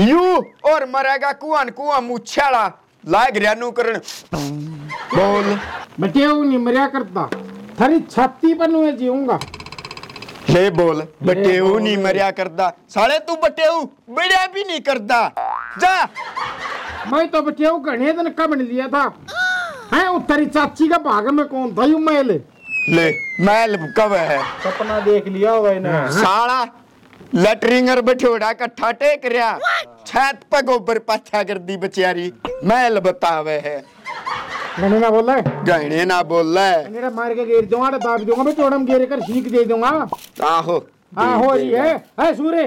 You और मरेगा Kuan कुआ मुछाड़ा लाग रिया नु करन बोल बटेऊ नहीं मरिया करता थारी छाती पर नुए जीऊँगा ले बोल बटेऊ नहीं मरिया करदा साले तू बटेऊ बिड़िया भी नहीं करदा जा मैं तो बटेऊ घने दिन कब नहीं लिया था है वो तेरी चाची का भाग में कौन था यू मैल ले मैल कब है? सपना देख लिया होगा इन्हें। साला लटरिंगर बठोड़ा कट्ठा टेक रिया छत पे गोबर पाछा कर दी बेचारी मैल बतावे है। घने ना बोला है। गहने ना बोल रहा मेरा मार के घेर दूँगा दाब दूँगा मैं चौड़म घेर कर सीख दे दूँगा। आहो हाँ हो है। है सूर्य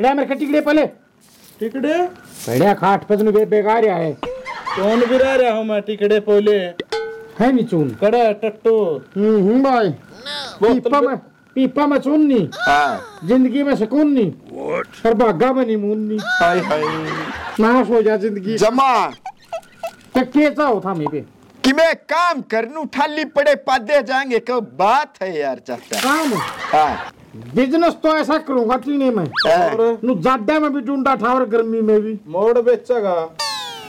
ले मेरे टिकड़े पहले टिकड़े? बढ़िया खाट पे तूने बेकार है। कौन गिरा रहा हूँ मैं टिकड़े पहले है नहीं चून? कड़ा टट्टू। हम्म हम्म भाई। पीपा में पीपा में चून नहीं हाँ। ज़िंदगी में सुकून नहीं और भागा में नहीं मून नहीं हाय हाय। नाश हो जा ज़िंदगी जमा। तो कैसा हो था मेरे कि मैं काम करनू ठाली पड़े पादे जाएँगे क्यों बात है यार चाहता काम? हाँ। बिज़नेस तो ऐसा करूँगा टीने में। हाँ। नु जाड्डा में भी डूंडा ठावर गर्मी में भी। मोड़ बेचेगा।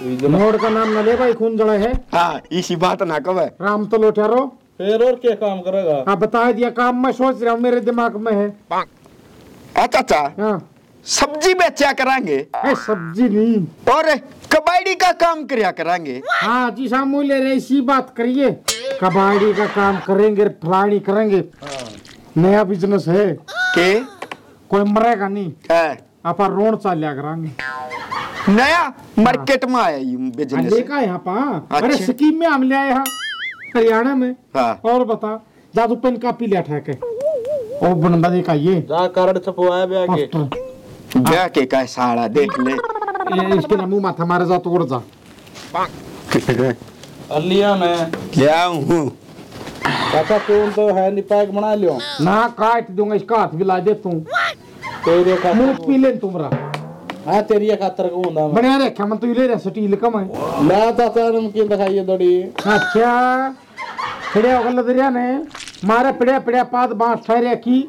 मोड़ का नाम न ले भाई खून जड़ा है। हाँ इसी बात ना कहे। राम तो लोटारो फिर और क्या काम करेगा? आप बता दिया काम मैं सोच रहा हूँ मेरे दिमाग में है। अच्छा अच्छा। हाँ। सब्ज़ी बेचा करांगे। सब्ज़ी नहीं। और कबाड़ी का काम करया करांगे। हाँ जी सामू ले रहे इसी बात करिए। कबाड़ी का काम करेंगे फलानी करेंगे। नया बिज़नेस है। के? कोई मरेगा नहीं। है। आप रोड चालिया करांगे। नया मार्केट में आया ये बिज़नेस देखा यहाँ पा अरे अच्छा। स्कीम में हम ले आए यहाँ हरियाणा में। हाँ। और बता जादू पेन कापी ले ठहके ओ बंदा देखा ये। जा कार्ड छपवाया भी आगे ब्याह के का साड़ा देख ले। ये इसके ना मुँह माथा मारे जा तोड़ जा। अलिया ने क्या हूँ। चाचा कौन तो है? नहीं पैक बना लियो। ना काट दूँगा इसका हाथ भी ला दे तू। तेरे मुँह पी ले तुमरा हाँ तो है अच्छा ने मारे पाद बाँस ठहरे की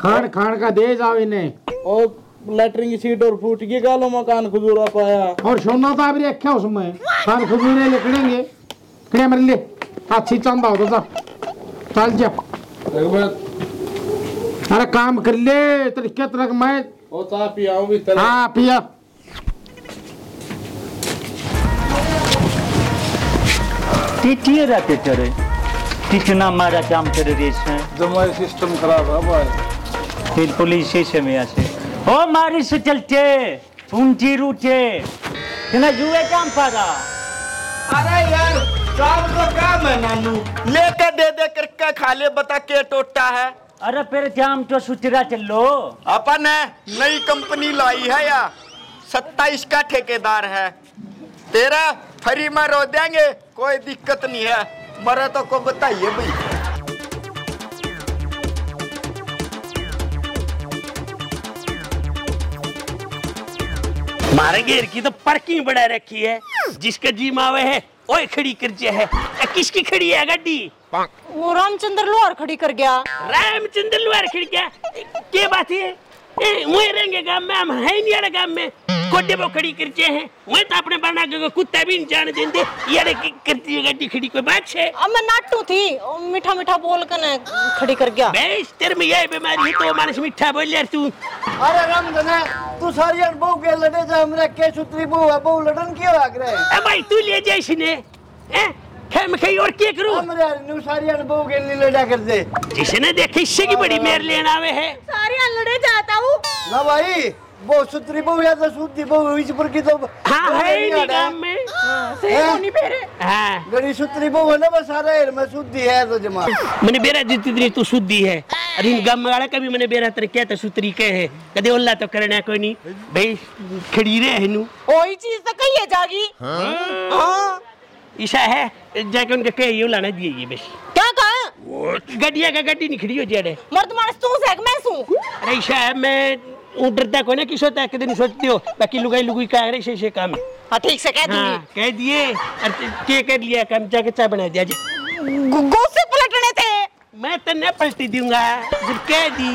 खान खान का दे जाओ इन्हें और लेटरिंग की सीट और फूट गालो खुजूरा पाया और सोना तो रखा उसमें खान खजूरे लिखड़ेंगे खड़े मर ले अच्छी चंदा हो तो जा चल जा अरे काम कर ले तरीके तरह मैं वो चाह पियाऊं भी तेरे हाँ पिया टीटिए टीचर टीचना मारा काम करे रेस है जमाई सिस्टम खराब है भाई फिर पुलिस स्टेशन में आसे ओ मारी से चलते। ऊँची रूटे तना जुए काम पागा अरे यार काम तो काम है नानू। लेकर दे दे करके खा ले बता के टोटा है। अरे फिर जाम तो सुचरा चलो अपन है नई कंपनी लाई है या? सत्ताईस का ठेकेदार है। तेरा फ्री में रो देंगे कोई दिक्कत नहीं है। मरे तो को बताइए भाई। मारे घेर की तो पार्किंग बढ़ा रखी है जिसके जी मावे है। ओए खड़ी कर जे है। ए, किसकी खड़ी है गाड़ी वो रामचंद्र लोहार खड़ी कर गया। रामचंद्र लोहार खड़ी क्या? के बात है? रहेंगे में हम है नहीं यार गाँव में। कोटे वो खड़ी कर जे है। वही तो अपने बना के कुत्ता भी नहीं जाने यार की करती है गड्डी खड़ी कोई बात है? अब मैं नाटू थी मीठा मीठा बोल कर न खड़ी कर गया। बेस तेरे में यही बीमारी है तो मानस मीठा बोल यार तू। अरे रामधने तू सारी अन बहू के लड़े जा हमरे के सुतरी बहू है बहू लड़न क्यों आग रहे? ए भाई तू ले जा इसने ए खेम खई और क्या करूँ? हमरे नु सारी अन बहू के लिए लड़ा कर दे जिसने देखे इससे की बड़ी मेर लेना आवे है। सारे लड़े जाता हूँ। ना भाई वो सुतरी बहू या तो सूती बहू इस पर की तो हाँ है ही नहीं गाँव में। सही हैं? होनी फेरे हाँ। गड़ी सुतरी बहू है ना बस सारे में शुद्धि है तो जमा। मैंने बेरा जीती तेरी तू शुद्धि है। अरे इन गम वाला कभी मैंने बेरा तेरे क्या तो सुतरी के है। कदे ओल्ला तो करना कोई नहीं। भाई खड़ी रे है नू वही चीज़ तो कही है जागी। हाँ। ईशा है जाके उनके कहे ये लाना दिए ये बस। क्या कहा? गड्डिया का गड्डी नहीं खड़ी हो जेड़े मर्द मानस तू से मैं सू? अरे ईशा है मैं ऊ डरता को ना किस होता है कितनी सोचती हो। बाकी लुगाई लुगाई का अरे से काम? है हाँ ठीक से कह हाँ दूँगी कह दिए। अरे के कर लिया काम? जाके चाय बना दिया जा। गोसे पलटने थे मैं तो न पलटी दूँगा जब कह दी।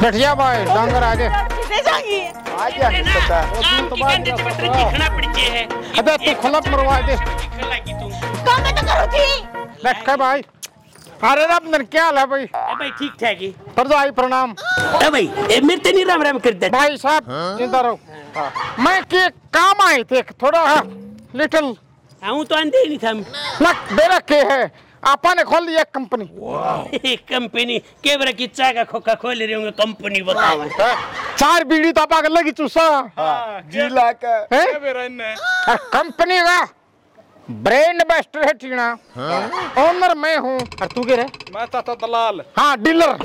बैठ जा भाई डांगर आगे। दे जाएँगी। आ गया पता काम की गंदे से दिखना पड़ते है। अबे तू मरवा दे। दिखला तू। काम तो करो थी? के भाई। अरे रब क्या हाल है भाई? ए भाई ठीक ठाक है। परजाई प्रणाम। ए भाई ए मेरे तो नहीं राम राम करता। भाई साहब ज़िंदा रहो। मैं के काम आए थे थोड़ा लिटिल हूँ तो अंधे ही नहीं था। लक बेरा के है? आपा ने खोल लिया कंपनी। कंपनी? केवरा की चाय का खोखा खोल रहे होंगे कंपनी बताओ। चार बीड़ी तो आपा के लगी चूसा। जिला का है। कंपनी का ब्रांड बेस्टर है टीना। ओनर मैं हूँ। और तू के रहे मैं चाचा दलाल। हाँ डीलर।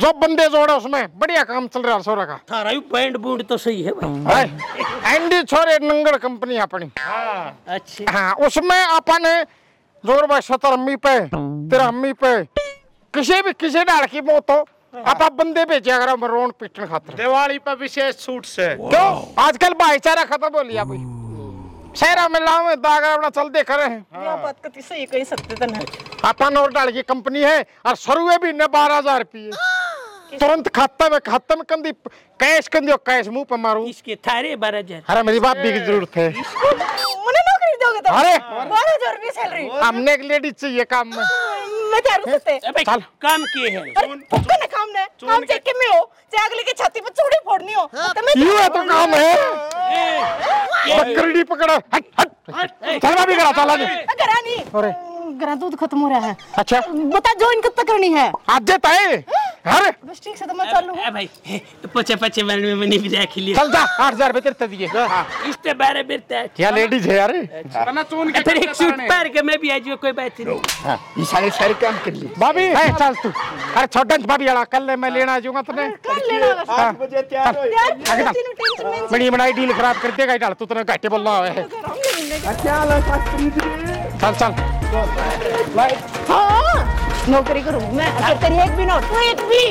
जो बंदे जोड़ा उसमें। बढ़िया काम चल रहा है सोरा का। थारा भी पैंट बूंड तो सही है भाई। एंडी छोरे नंगड़ कंपनी अपनी। अच्छा। हाँ उसमें अपन ने ज़ोर भाई सतर अम्मी पे तेरा अम्मी पे। किसी भी किसी डाल की मौत हो आप आप बंदे भेजे अगर हम रोन पीटने खातर। दिवाली पर विशेष छूट से। क्यों? आजकल भाईचारा खत्म हो लिया भाई। शहरा में लाओ में दागा अपना चल दे करे हैं। यह बात कति सही कही सकते थे ना अपन और डाल की कंपनी है और सरुए भी न बारह हज़ार रुपये। तुरंत खाता में खाता में कंदी कैश कंदी और कैश मुँह पे मारू। इसके थारे बारह हज़ार। अरे मेरी बाप भी की ज़रूरत है उन्हें दोगे तो अरे बारह हज़ार रुपये सैलरी हमने एक लेडीज़ चाहिए काम में मैं क्या रुक सकते ए चल। काम किए है अरे फुक्का ना काम ने काम चेक के में हो चाहे अगले के छाती पे चूड़ी फोड़नी हो तो मैं यू है तो काम है बकरी पकड़ा हट हट चलवा भी करा चला नहीं करा नहीं अरे। गरा दूध खत्म हो रहा है अच्छा बता जो इनको करनी है आज देता है अरे! बस ठीक से तो मैं चल लूँ ए भाई पचे पचे मन में मैंने भी रख लिया। चल जा आठ हज़ार रुपये तेरे दिए। हाँ। इससे बारह बेरता क्या लेडीज़ है यार बना चून के फिर एक सूट पहन के मैं भी आ जाऊँ कोई बात नहीं। हाँ, ये सारे सारे काम कर ली भाभी है चल तू। अरे छोटा भाभी अड़ा कल मैं लेना आ जाऊँगा तुम्हें कर लेना बस आठ बजे तैयार हो। यार आगे चल। तीनों टेंशन में बड़ी बनाई डील खराब कर देगा डाल तू तेरे घाटे बोल रहा है। क्या हाल है शास्त्री जी? चल चल। हाँ। नौकरी करूँ मैं। एक भी नौकरी एक भी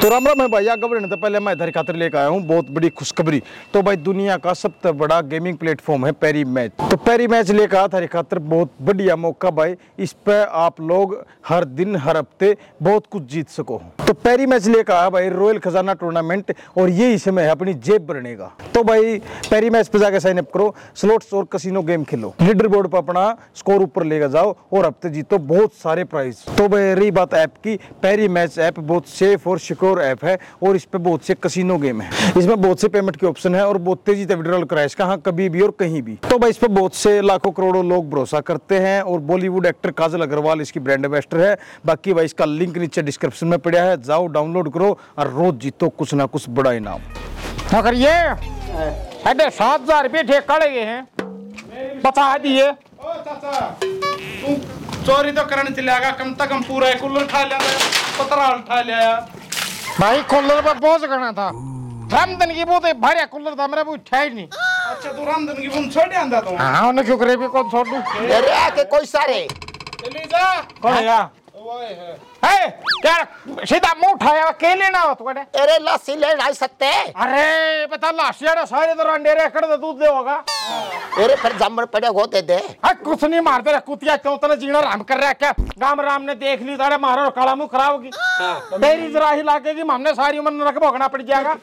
तो राम राम है भैया गबरने तो पहले मैं इधर खातिर लेकर आया हूँ बहुत बड़ी खुशखबरी। तो भाई, दुनिया का सबसे बड़ा गेमिंग प्लेटफॉर्म है पेरी मैच तो पेरी मैच लेकर आया थारी खातिर बहुत बढ़िया मौका भाई। इस पे आप लोग हर दिन, हर हफ़्ते बहुत कुछ जीत सको तो पेरी मैच लेकर आया भाई रॉयल खजाना टूर्नामेंट और ये समय है, अपनी जेब भरने का। तो भाई पेरी मैच पे जाके साइन अप करो स्लोट्स और कसिनो गेम खेलो। लीडर बोर्ड पर अपना स्कोर ऊपर लेकर जाओ, और हफ़्ते जीतो बहुत सारे प्राइज तो भाई, रही बात ऐप की पेरी मैच ऐप बहुत सेफ़ और सिक्योर ऐप है और इस पे बहुत से कसिनो गेम है। इसमें बहुत से पेमेंट के ऑप्शन है और बहुत तेज़ी से विड्रॉल कराए कहाँ कभी भी और कहीं भी। तो भाई इस पे बहुत से लाखों करोड़ों लोग भरोसा करते हैं और बॉलीवुड एक्टर काजल अग्रवाल इसकी ब्रांड एम्बेसडर है। बाकी भाई इसका लिंक नीचे डिस्क्रिप्शन में पड़ा है जाओ डाउनलोड करो और रोज जीतो कुछ ना कुछ बड़ा इनाम। अगर ये साढ़े सात हज़ार रुपये ठेक कड़े गए है बता दिए। ओ चाचा तू चोरी तो करने चले आगा कम से कम पूरा एक कूलर उठा लिया पतरा उठा लिया भाई कूलर पर बोझ करना था। रामधन की बहुत भारी कूलर था मेरा भी उठा ही नहीं। अच्छा तू रामधन की बोन छोड़ आंदा तू। हाँ उन्हें क्यों करे भी कौन छोड़ दूँ? अरे आके कोई सारे। चली जा कौन है यार? वो है। है यार सीधा मुँह उठाया के लेना हो तुम्हारे अरे लस्सी ले लाई सकते अरे बता लाशियाड़ा सारे तो अंडेरे एकड़ तो दूध दे होगा। अरे फिर जम्मर पड़े होते दे हाँ कुछ नहीं मारते रहे कुतिया क्यों तने जीना राम कर रहा है क्या? गाम राम ने देख ली तारे मारो काला मुँह खराब होगी। तेरी जरा ही लागेगी हमने सारी उम्र नरक भोगना पड़ जाएगा।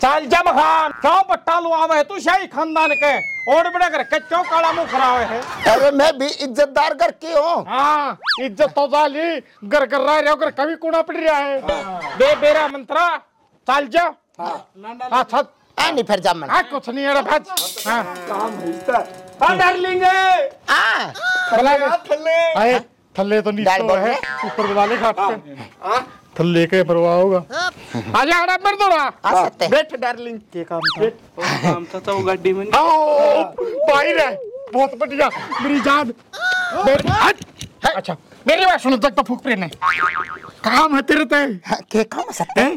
चल जम खान क्यों पट्टा लुआवे है तू शाही खानदान के। और बड़ा कर के क्यों काला मुँह खराब है। अरे मैं भी इज्जतदार घर की हूँ। हाँ इज़्ज़त तो जाली घर कर रहा है घर कभी कूड़ा पड़ रहा है। बे बेरा मंत्रा चल जा। हाँ। छत आ नहीं फिर जम्मन हाँ कुछ नहीं है। रे भज हाँ हाँ डार्लिंग आ। अरे थल्ले तो नीचे तो है बोल ऊपर वाले खाट पे थल्ले के परवाह होगा। आजा आड़ा दो आ सकते हैं। बैठ डार्लिंग। के काम था। वो गाड़ी में। आओ बाहर है बहुत बढ़िया मेरी जान। बैठ हट। अच्छा मेरी बात सुनो तक तो फूक प्रेम है। काम है तेरे ते। हाँ, के काम सकते हैं?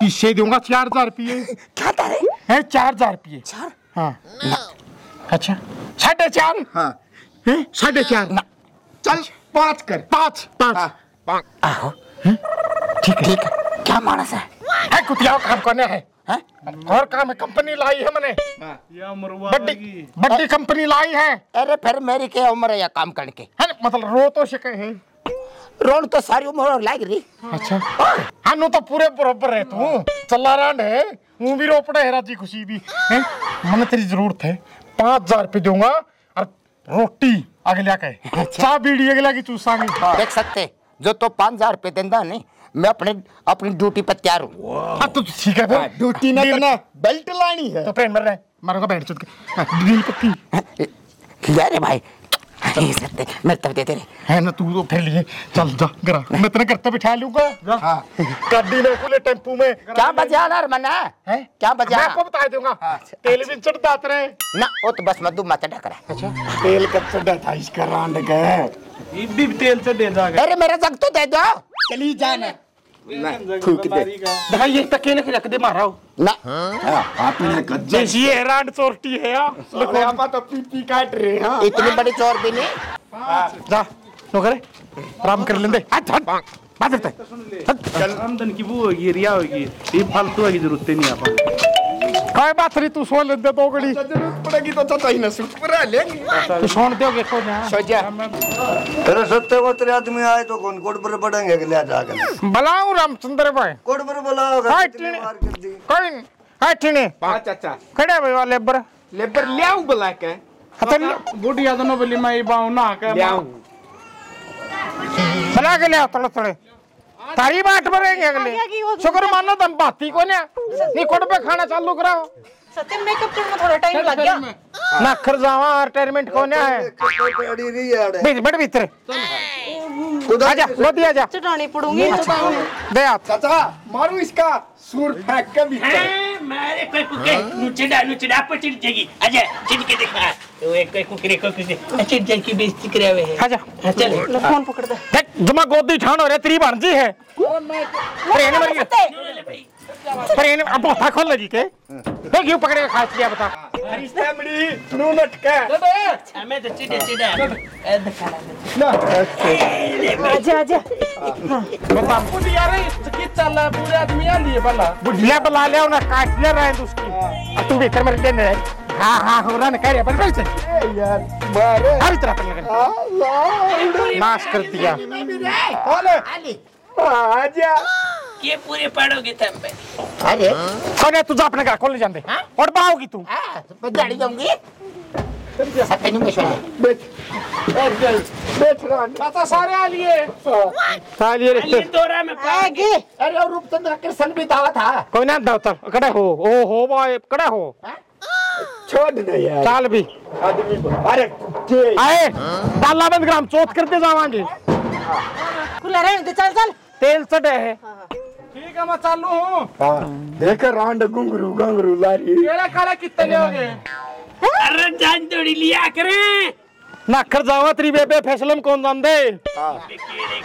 पीछे दूँगा चार हज़ार रुपये। क्या तारे? है चार हज़ार रुपये। चार? हाँ। अच्छा साढ़े चार? हाँ। है साढ़े चार? ना। चल पाँच कर। पाँच पाँच। आहो। ठीक है। ठीक है। क्या मानस है है कुतिया काम करना है। हैं? और काम है कंपनी लाई है मैंने। या मरवा बड़ी बड़ी कंपनी लाई है। अरे फिर मेरी क्या उम्र है या काम करने की? है मतलब रो तो सके हैं। रोन तो सारी उम्र लाग रही। अच्छा। हाँ नु तो पूरे बराबर है तू। चला रहा है। हूँ भी रो पड़ा है राज़ी खुशी भी। हैं? मन तेरी ज़रूरत है। पाँच हज़ार रुपये दूँगा और रोटी अगला के चाह बीड़ी अगला की चूसांगे देख सकते जो तो पाँच हज़ार रुपये देंदा नहीं मैं अपने अपनी ड्यूटी पर तैयार हूँ। हाँ तो ठीक है फिर। ड्यूटी ना करना बेल्ट लानी है। तो पेन मर रहा है। मारो का बैठ चुट के। डील पक्की। ले रे भाई ये सकते मैं तब दे दे रे है ना तू तो फिर लिए। चल जा गरा। मैं तेरे घर पे बिठा लूँगा। हाँ। गाड़ी में खुले टेंपू में। क्या बजा ना मना है? क्या बजा मैं आपको बता दूँगा। तेल भी चढ़ता रहे ना वो तो बस मधु माता रहा अच्छा। तेल कब चढ़ा था इसका रांड का ये भी तेल से दे जाएगा अरे मेरा जग तो दे दो। चली जाना थूक दे। देखा ये तक ने रख दे मारा हो गज्जा ये चोरटी है यार अरे आप तो पीपी काट रहे हैं। इतनी चोर भी नहीं। जा नो आराम कर लेंदे। हट हट बात करते हट आमदन की वो होगी रिया होगी। ये फालतू की ज़रूरत नहीं आप। काय बात रही तू सो लेंदे दो घड़ी ज़रूरत पड़ेगी तो तो ही ना सुट. पूरा लेंगे तू सोन दोगे को ना सोचा तेरे सत्ते को तेरे आदमी आए तो कौन कोट पर पड़ेंगे अगले जाकर बलाऊ रामचंद्र भाई कोट पर बुलाओगे हाय कितनी मार कर दी कोई नहीं हाय टीने अच्छा अच्छा. खड़े भाई वाले लेबर? लेबर ले आऊँ बुला के हतल बुढ़िया दोनों बोली मैं बाऊ ना के ले आऊँ बना के ले थोड़े थोड़े तारी बाट भरेंगे अगले। शुक्र मानो तुम बाती को ना पे खाना चालू कराओ। सत्यम मेकअप करने में थोड़ा टाइम लग गया? ना खर जावा रिटायरमेंट को ना है। बीच बड़ भीतर। खुदा आजा लोटी आजा। चटानी पड़ूँगी दे आप। चाचा मारू इसका सूर फेंक के भी हाँ, मारे कोई कुके नुचड़ा नुचड़ा पर चिढ़ जाएगी। आजा चिढ़ के दिखा तो एक कोई कुकरे कोई कुछ चिढ़ जाए की बेइज्जती करे हुए है। आजा। हाँ, चल। फ़ोन पकड़ दे देख जमा गोदी ठान हो रे तेरी भांजी है। ट्रेन मर। गई ट्रेन अब बहुत खोल लगी के। देख यूँ पकड़े के खास लिया बता। रिश्ता मड़ी नू लटका हमें तो चिड़ा चिड़ा ए, दिखा आजा आजा बता। बुढ़िया रे की चल पूरे आदमी आ लिए भला बुढ़िया बुला लिया उन्हें काट लिया रहे उसकी अब तू भीतर मर लेने हाँ हाँ हो रहा ना कह रहे पर बैठ यार मारे हर पर लगा। नाश कर दिया। बोले आजा। ये पूरे पड़ोगे तुम पे। अरे। सोने तुझा अपने घर खोल ले जाते और पाओगी तू। हाँ मैं गाड़ी जाऊँगी। सत्य नहीं मिश्रा बैठ बैठ गई बैठ रहा चाचा सारे आ लिए। साले ये रिश्ते दौरा में आगे। अरे और रूपचंद्र कृष्ण भी दावा था। कोई ना दाव कड़े हो। ओ हो भाई कड़े हो। छोड़ दे यार। चाल भी। आदमी को अरे जे आए ताला बंद ग्राम चौथ करते जावांगे। खुला दे चल चल। तेल चढ़े है। ठीक है मैं चालू हूँ हाँ देख रांड गुंगरू गंगरू लारी केड़ा काला कितने लोगे अरे जान जोड़ी लिया करे ना कर जावा तेरी बेबे फैसलम कौन जान दे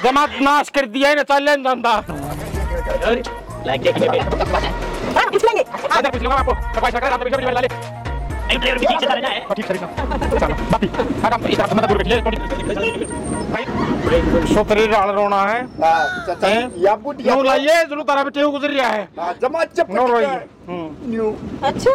जमात नाश कर दिया है ना चल जानदा लगे के हाँ इसलेंगे आजा कुछ लोग आपको दवाई शक्कर आप भी ला ले ड्राइवर भी ठीक से चलाना है ठीक सही चलो बापी आराम इस तरह मत दूर ले भाई सोतरी डाल रोना है हाँ चाचा या बुढ़िया नो लाइए ज़रूर तारा बेटे गुजर रहा है हाँ, जमा चप नो रोइए न्यू अच्छा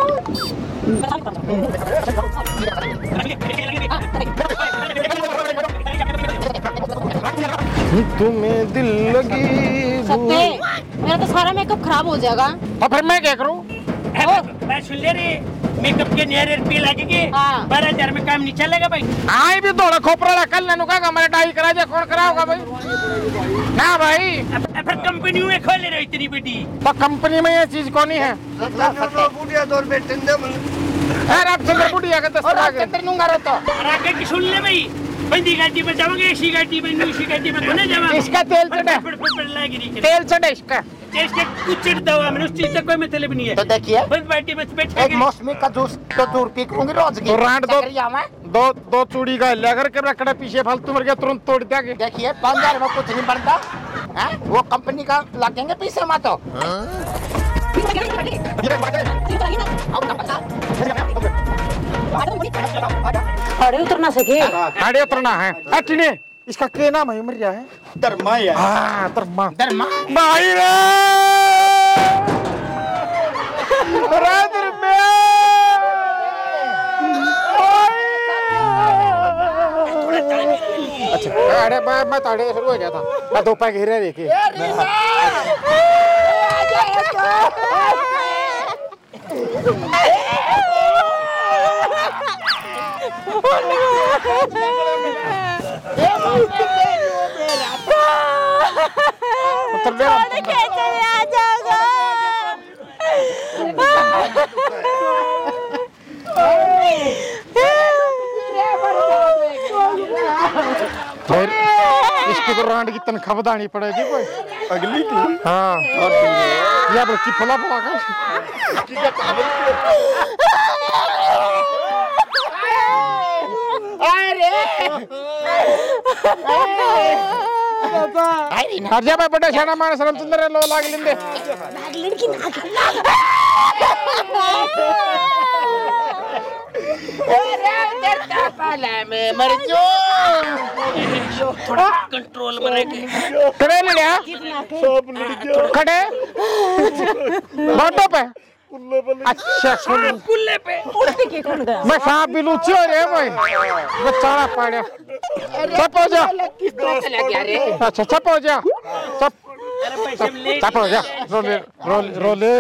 तुम्हें दिल लगी सत्ते मेरा तो सारा मेकअप खराब हो जाएगा और फिर मैं क्या करूँ मैं सुन ले रे मेकअप के नियर पे लगेंगे। हाँ। बारह हज़ार में काम नहीं चलेगा भाई। आई भी दौड़ा खोपरा कल ना नुका मेरे डाई करा जा कौन कराओगा भाई? ना भाई। अब अब फिर कंपनी में खोल रहे इतनी बड़ी। तो कंपनी में ये चीज़ कौन है? बुढ़िया दौर बैठे दे मन यार आप चंद्र बुढ़िया का दस आगे और आगे की सुन ले भाई। गाड़ी जाओगे ऐसी गाड़ी गाड़ी कोने इसका तेल चढ़ा तेल चढ़े इसका इसके कुछ चिढ़ता हुआ मैंने उस चीज़ का कोई मतलब नहीं है। तो देखिए। बस बैठे मौसमी का जूस तो दूर पी लूँगी रोज की। तो दो दो दो चूड़ी का लेकर के रखड़ा पीछे फालतू मर गया तुरंत तोड़ दिया देखिए पाँच हज़ार में कुछ नहीं बनता हैं? वो कंपनी का लगेंगे पीछे में तो। खड़े उतर ना सके गाड़ी उतरना है। अटने इसका क्या नाम है मर गया है? धर्मा यार। हाँ धर्मा धर्मा भाई रे! में अच्छा अरे मैं मैं ताड़े शुरू हो गया था। मैं दो पैक हीरे देखे छोड़ जाओगा फिर इसकी तो रांड की पड़ेगी कोई अगली की हाँ। या बच्ची फला फला कर हर जा भाई बड़ा शाना मानस रामचंद्र लो लाग लिंदे। थोड़ा कंट्रोल में रह खड़े ले लिया खड़े बाटो पे अच्छा सुन। कुल्ले पे। उल्टी के कौन गया? मैं सांप भी लूची हो रे भाई। बेचारा पाड़े। चप हो जा। अच्छा चप हो जा। चप। अरे पैसे में ले चप हो जा रोले रोले रोले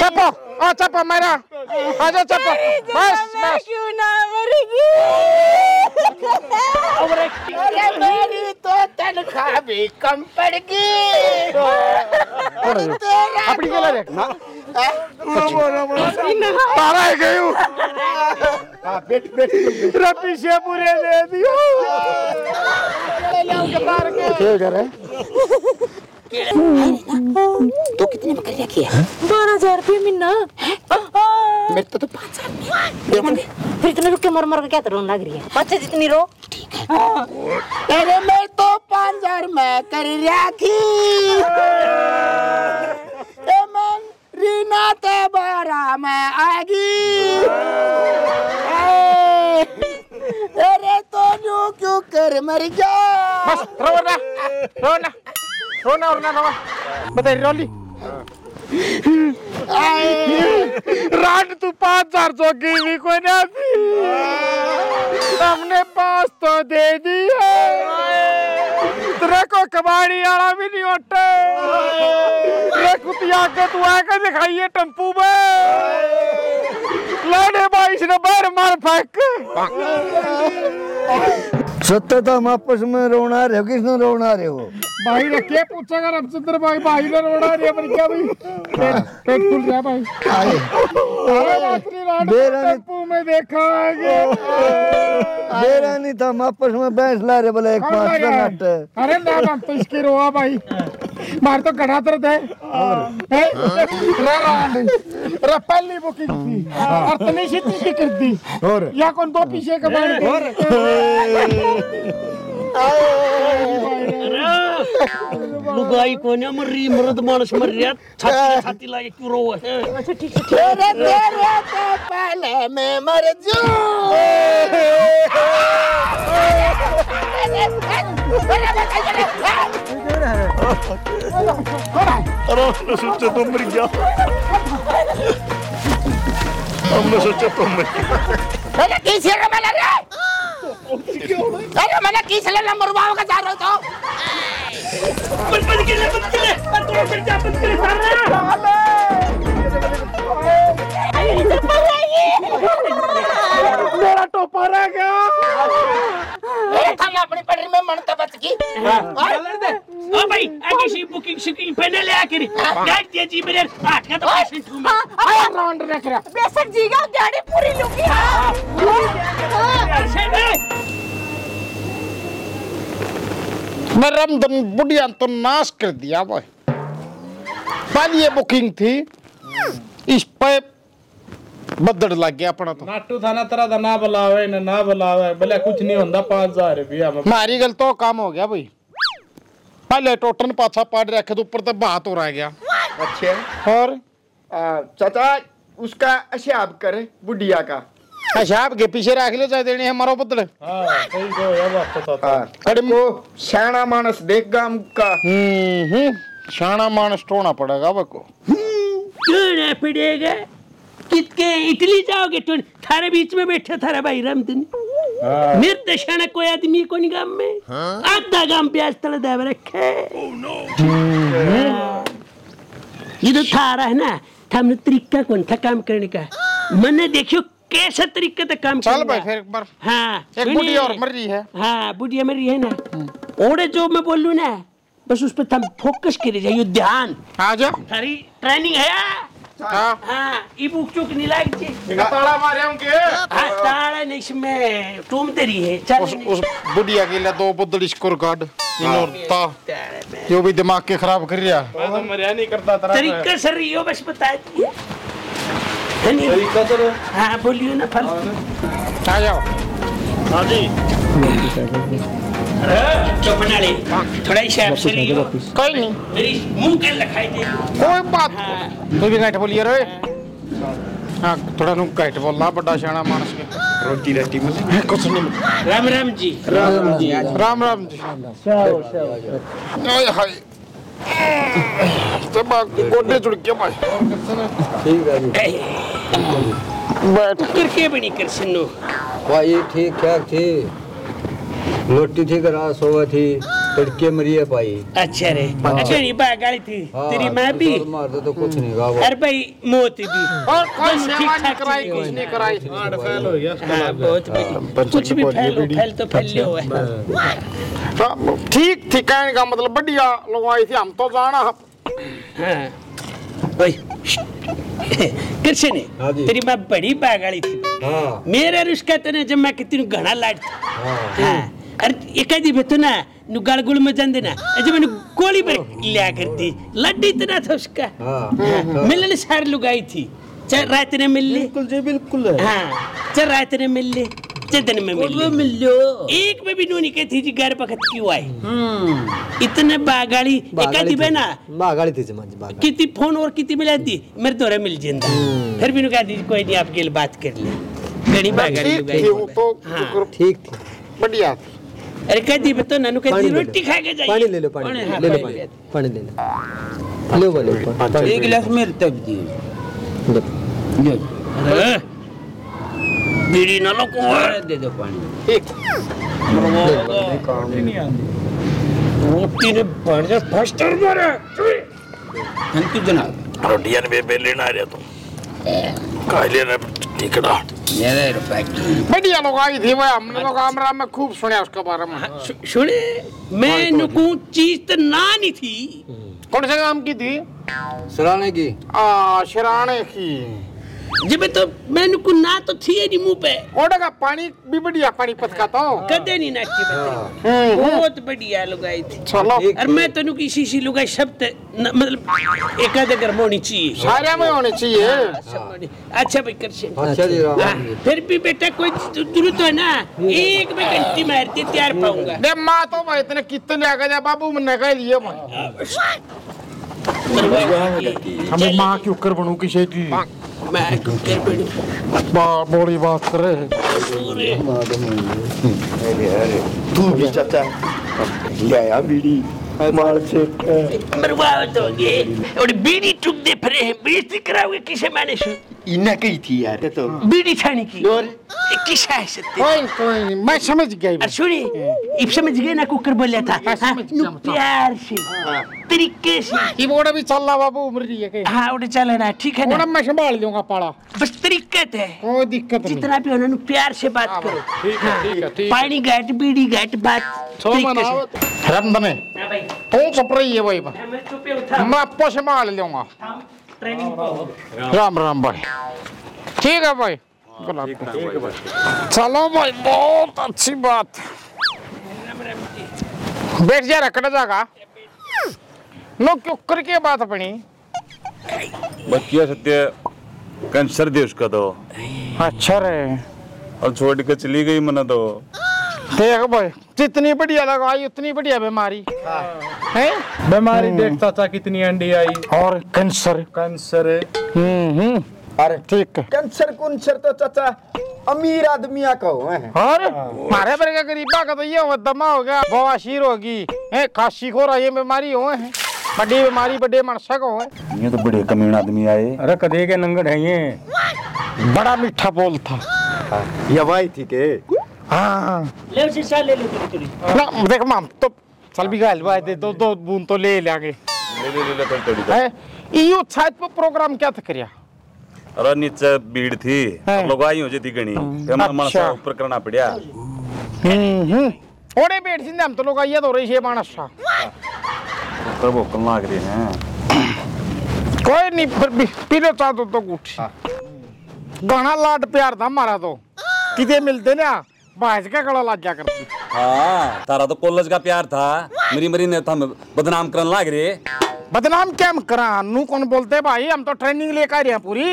चपो आ चपो मेरा आ जा चपो बस बस क्यों ना मरेगी अपनी के लिए देख तारा है गई हूँ पूरे दे दियो। ठीक है। तो कितने में कर रखी है? बारह हज़ार रुपये महीना। मेरे तो तो पाँच हज़ार फिर इतने रुक के मर मर के क्या तो रोने लग रही है? बच्चे जितनी रो। अरे मैं तो पाँच हज़ार में कर रखी मन रीना ते बारा में आगी ए, अरे तो यूँ क्यों कर मर जा बस रो ना रो ना रो ना रो ना रो बताइए रोली। रात तू पाँच हज़ार जोगी भी कोई ना हमने पाँच तो दे दी है। तेरे को कबाड़ी वाला भी नहीं होता तेरे कुतिया के तू आके दिखाइए टम्पू में लाने बाईस ने बाहर मार फेंक सत्य तो हम आपस में रोना रहे हो किसने रोना रहे हो? भाई ने क्या पूछेगा रामचंद्र भाई भाई ने रोड़ा रही है पर क्या भाई पेट पेट फूल गया भाई अरे रात्रि रात को बेरा ने- टेंपू में देखा आगे मेरा नहीं था हम आपस में बहस ला रहे बोले एक कौन पाँच लगा का? है? नट अरे ना ना तो इसकी रोआ भाई बाहर तो गड़ा दर्द है। हैं? रे पहली बुकिंग थी। और तनी सी तीसरी कर दी। और? या कौन दो पीछे के बारे लुगाई को ने मरी मर्द मानस मर रहा छाती छाती लागे क्यों रो है अच्छा ठीक है ठीक है तेरे तेरे तो पहले मैं मर अरे हमने सोचा तो मर गया हमने सोचा तो मर गया अरे किस रे मैंने रे अरे मैंने किस ले नंबर वाव का जा रहा था बंद बंद के लिए बंद के लिए बंद करो फिर जा बंद कर सारा मेरा टोपा रह गया। अपनी पटरी में मन तो बच गई ओ भाई आगे सी बुकिंग शुकिंग पहले ले गाड़ी दे जी मेरे आठ का तो पैसे तू मैं राउंड रख रहा। बेशक जीगा गाड़ी पूरी लूँगी। हाँ। रमदन बुढ़िया तो नाश कर दिया भाई। पहली ये बुकिंग थी इस पे बदड़ लग गया अपना तो। नाटू था ना तेरा था ना बुलावे ना ना बुलावे भले कुछ नहीं होता पाँच हज़ार रुपया मारी गल तो काम हो गया भाई। पहले टोटन पाछा पाड़ रखे तो ऊपर तो बात हो रह गया अच्छे। और? आ, चाचा उसका अशाब कर बुढ़िया का। साहब के पीछे रख लो चाहे देने हमारा बदल हाँ सही को ये बात तो था अरे को शाना मानस देख गाम का। हम्म शाना मानस टोना पड़ेगा बको। क्यों ना पड़ेगा कितके इटली जाओगे तुम थारे बीच में बैठा थारा भाई रामधन मेरे दशाना कोई आदमी को नहीं गाम में? आधा गाम प्याज तले दाव रखे। हाँ। ये तो थारा है ना था हमने तरीका कौन था काम करने का? मैंने देखियो कैसा तरीका था काम चल भाई फिर एक बार। हाँ। एक सुनिए। बुढ़ी और मर रही है। हाँ बुढ़िया मेरी है ना। ओड़े जो मैं बोल ना बस उस पर थम फोकस करे जाइयो ध्यान। आ जा। थारी ट्रेनिंग है। या? हाँ। हाँ ई बुक चुक नहीं लाग जी। ताला मारे होंगे हाँ ताड़ा नहीं इसमें तुम तेरी है चल। उस उस बुढ़िया के लिए दो बदल स्कोर कार्ड इनोरता जो भी दिमाग के खराब कर रहा मैं तो मरिया नहीं करता तेरा तरीका सर रियो बस बता दिए है तरीका तो हाँ। बोलियो ना फल। आ जाओ। हाँ जी। तो थोड़ा रियो कोई नहीं। मेरी मुँह कर लखाई दे। कोई बात तू भी गाइट बोलिए रे हाँ थोड़ा नु बोलना बड़ा मानस के। रोटी रोटी मिली कुछ नहीं। राम राम जी। राम राम जी। हाय। हाय दिमाग गोडे जुड़ के भाई। बैठ करके बनी कर सुनो भाई ठीक ठाक थी। रोटी थी करा सोवा थी तड़के मरिए पाई अच्छा रे अच्छा नहीं बा गाड़ी थी तेरी माँ भी मार दो तो कुछ नहीं गावा अरे भाई मोती भी और कोई बस सेवा नहीं ठीक-ठाक कराई कुछ नहीं कराई फैल हो गया बहुत कुछ भी फैलो फैल तो फैल लियो है ठीक थी कहने का मतलब बढ़िया लोग आई थी हम तो जाना हाँ ओए कृष्ण जी। तेरी माँ बड़ी बागाड़ी थी हाँ मेरा रुस्का तने जब मैं कितनी घना लाड था हाँ अरे एक आदि भेतो ना नु गड़गुड़ में जान देना जब मैंने गोली पर लिया करती लड्डी इतना था उसका हाँ मिलने सारे लोग आई थी चल रात ने मिल ली बिल्कुल जी बिल्कुल हाँ चल रात ने मिल ली चल दिन में मिल ली मिल लो एक में भी नूनी कहती थी जी घर पकड़ क्यों आए इतने बागाड़ी एक आदि बना बागाड़ी थी जमा बागाड़ी कितनी फ़ोन और कितनी मिलाती मेरे दोरे मिल ज़िंदा फिर भी नु कहा दी कोई नहीं आपके लिए बात कर ले घड़ी बागाड़ी लुगाई थी वो। ठीक थी बढ़िया थी अरे कह दी बतो नानू ले लो। रोटी खा के जाइए। पानी ले लो पानी हाँ, ले लो। पानी पानी। पानी ले लो। ले बोले एक गिलास मेरे तक दिए अरे, बीड़ी ना लो को दे दो पानी। रोटी ने बढ़ फस्टर मारे हम क्यों जनाब रोटियाँ में बेले ना रहे तुम काले ना टिकड़ा। बढ़िया लोग आई थी भाई हमने तो कामरा में खूब सुना उसके बारे में सुने मैं नुकू चीज़ तो ना नहीं थी कौन से काम की थी सराने की आ शराने की जब तो मैं नुकू ना तो थी नहीं मुँह पे। ओडे का पानी भी बढ़िया पानी पत का तो। कदे नहीं नाची बते बहुत बढ़िया लुगाई थी। चलो। और मैं तनु किसी सी लुगाई सब ते- मतलब एक आधे घर में होनी चाहिए। सारे में होने चाहिए। अच्छा भाई कर अच्छा जी राम हाँ, फिर भी बेटा कोई ज़रूरत है ना? एक में घंटी मारती तैयार पाऊँगा। दे माँ तो भाई इतने कितने आ गए बाबू मैंने कह लिए भाई। हमें माँ की उकर बनू किसी की मैं बड़ी बात कर तू भी चाचा लिया बीड़ी बर्बाद हो गए और बीड़ी टुक दे फिरे हैं। बेइज्जती कराओगे किसे मैंने सु इन्हें कही थी यार। ये तो बीड़ी छानी की। और किसा है सत्य कोई कोई नहीं मैं समझ गई और सुनी इब समझ गए ना कुकर बोलिया था। हाँ, नु प्यार से तरीके से। ये बोड़ा भी चल रहा बाबू उम्र रही है के। हाँ उड़े चले ना ठीक है बोड़ा ना मैं संभाल लूँगा पाड़ा बस तरीके थे। कोई दिक्कत नहीं। जितना भी होना नु प्यार से बात करो। ठीक है ठीक है ठीक पानी घाट बीड़ी घाट बात सो मनाओ से रमदने हाँ भाई। तू चुप रही है भाई। मैं चुपे उठा मैं आपको संभाल लूँगा। ट्रेनिंग राम राम भाई। ठीक है भाई। चलो भाई बहुत अच्छी बात। बैठ जा रखना जागा। नो क्यों? करके बात अपनी बकिया सत्य। कैंसर दे उसका तो। अच्छा रे। और छोड़ के चली गई मना तो। देख भाई जितनी बढ़िया लगाई उतनी बढ़िया बीमारी। है। बीमारी देख चाचा कितनी अंडी आई। और कैंसर। कैंसर। हम्म हम्म। अरे। ठीक। कैंसर कुंसर तो चाचा अमीर आदमिया का हुए हैं। और? मारे पर का गरीबा का तो ये हो दमा हो गया बवासीर होगी। है खांसी खो ये बीमारी हुए हैं। बड़ी बीमारी बड़े मनसा को है। ये तो बड़े कमीन आदमी आए। अरे कदे के नंगड़ है ये? बड़ा मीठा बोल था। ये भाई थी के? हाँ ले शीशा ले लो थोड़ी थोड़ी ना देख माम तो चल भी दे दो दो बूंद तो ले लेंगे ले ले ले थोड़ी है? पर प्रोग्राम क्या था करिया? अरे नीचे भीड़ थी। लोग आई हो जाती गणी। मन अच्छा। सा ऊपर करना पड़ा हम्म हम्म। ओड़े बैठ सिंधे हम तो लोग आइए तो रही है मानस सा। ऊपर भोकल लाग रहे हैं। कोई नहीं फिर भी पीले चाह तो उठी गाना लाड प्यार था हमारा तो। किते मिलते ना? बाज का गला लाग जा करती हाँ तारा तो कॉलेज का प्यार था। मेरी मरी ने तो हम बदनाम करने लाग रहे। बदनाम क्या करा? नू कौन बोलते भाई? हम तो ट्रेनिंग लेकर आ रहे हैं पूरी।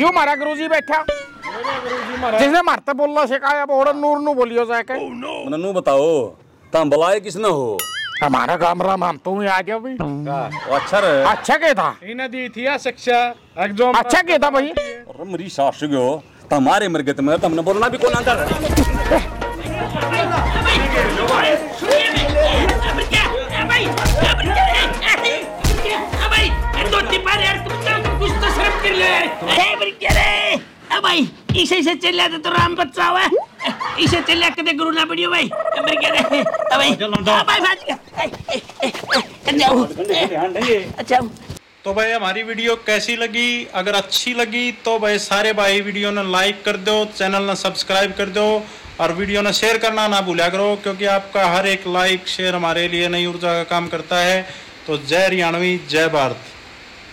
यू हमारा गुरुजी बैठा। जिसने मारते बोलना सिखाया वो और नूर नू बोलियो जाके मैंने नू बताओ तुम बुलाए किसने हो? हमारा काम राम हम तो ही आ गया भाई। वो अच्छा रहे। अच्छा क्या था? इन्हें दी थी शिक्षा एग्ज़ाम अच्छा क्या था भाई। अरे मेरी सास गयो तुम्हारे मर गए तुम्हें तुमने बोलना भी कौन अंदर इसे इसे चल तो राम बच्चा हुआ इसे कदे गुरु ना पड़ियो भाई। भाई भाई भाई अच्छा तो भाई हमारी वीडियो कैसी लगी? अगर अच्छी लगी तो भाई सारे भाई वीडियो ने लाइक कर दो चैनल ने सब्सक्राइब कर दो और वीडियो ने शेयर करना ना भूला करो क्योंकि आपका हर एक लाइक शेयर हमारे लिए नई ऊर्जा का काम करता है। तो जय हरियाणवी जय भारत।